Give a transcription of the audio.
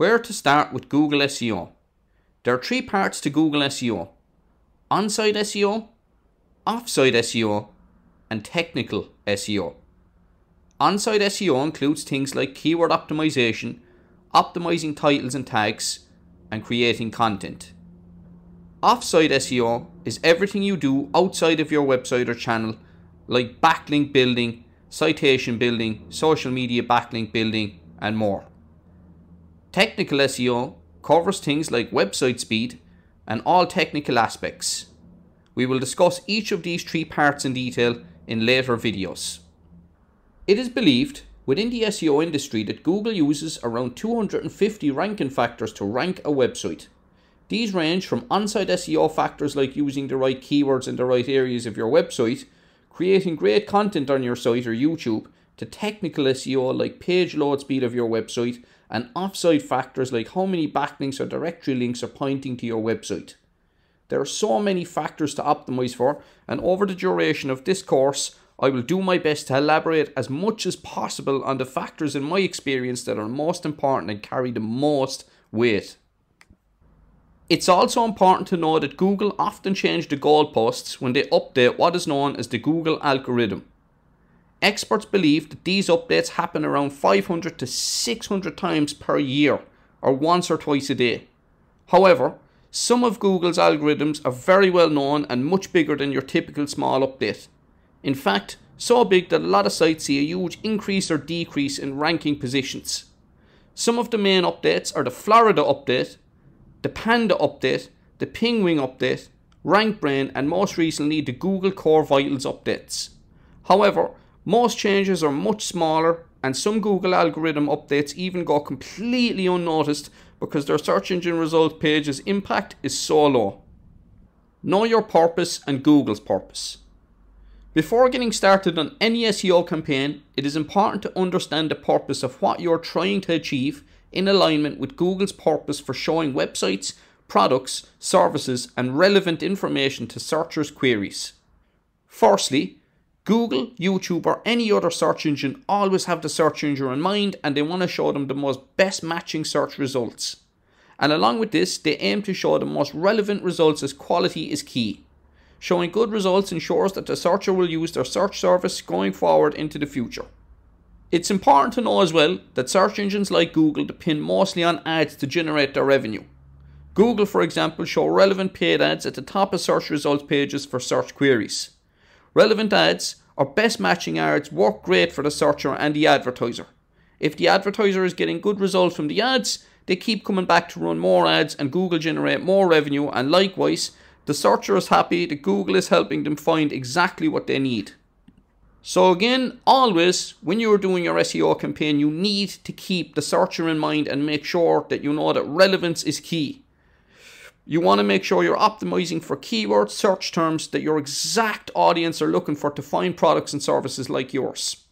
Where to start with Google SEO? There are three parts to Google SEO on site SEO, off site SEO, and technical SEO. On site SEO includes things like keyword optimization, optimizing titles and tags, and creating content. Off-site SEO is everything you do outside of your website or channel, like backlink building, citation building, social media backlink building, and more. Technical SEO covers things like website speed and all technical aspects. We will discuss each of these three parts in detail in later videos. It is believed within the SEO industry that Google uses around 250 ranking factors to rank a website. These range from on-site SEO factors like using the right keywords in the right areas of your website, creating great content on your site or YouTube, to technical SEO like page load speed of your website and off-site factors like how many backlinks or directory links are pointing to your website. There are so many factors to optimize for and over the duration of this course I will do my best to elaborate as much as possible on the factors in my experience that are most important and carry the most weight. It's also important to know that Google often change the goalposts when they update what is known as the Google algorithm. Experts believe that these updates happen around 500 to 600 times per year, or once or twice a day. However, some of Google's algorithms are very well known and much bigger than your typical small update. In fact, so big that a lot of sites see a huge increase or decrease in ranking positions. Some of the main updates are the Florida update, the Panda update, the Penguin update, RankBrain, and most recently the Google Core Vitals updates. However, most changes are much smaller, and some Google algorithm updates even go completely unnoticed because their search engine result page's impact is so low. Know your purpose and Google's purpose. Before getting started on any SEO campaign, it is important to understand the purpose of what you're trying to achieve in alignment with Google's purpose for showing websites, products, services, and relevant information to searchers' queries. Firstly, Google, YouTube, or any other search engine always have the search engine in mind and they want to show them the most best matching search results. And along with this, they aim to show the most relevant results as quality is key. Showing good results ensures that the searcher will use their search service going forward into the future. It's important to know as well that search engines like Google depend mostly on ads to generate their revenue. Google, for example, show relevant paid ads at the top of search results pages for search queries. Relevant ads or best matching ads work great for the searcher and the advertiser. If the advertiser is getting good results from the ads, they keep coming back to run more ads and Google generate more revenue and likewise, the searcher is happy that Google is helping them find exactly what they need. So again, always when you're doing your SEO campaign, you need to keep the searcher in mind and make sure that you know that relevance is key. You want to make sure you're optimizing for keyword search terms that your exact audience are looking for to find products and services like yours.